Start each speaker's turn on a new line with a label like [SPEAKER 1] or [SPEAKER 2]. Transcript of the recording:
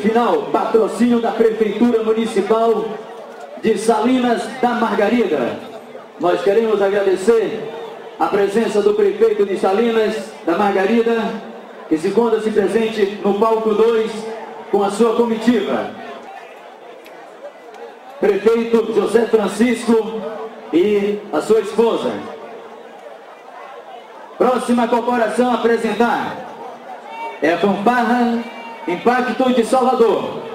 [SPEAKER 1] final, patrocínio da Prefeitura Municipal de Salinas da Margarida. Nós queremos agradecer a presença do prefeito de Salinas da Margarida, que se encontra-se presente no palco 2 com a sua comitiva. Prefeito José Francisco e a sua esposa. Próxima corporação a apresentar é a fanfarra Impacto de Salvador.